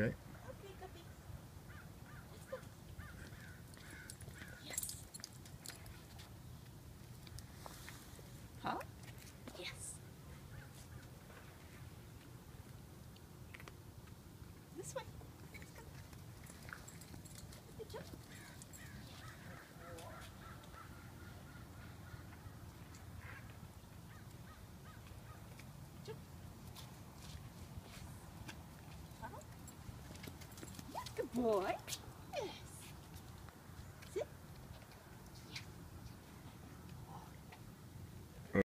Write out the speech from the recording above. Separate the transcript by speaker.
Speaker 1: Okay.
Speaker 2: Okay, Guppy. Let's go. Yes. Huh? Yes. This way. Boy.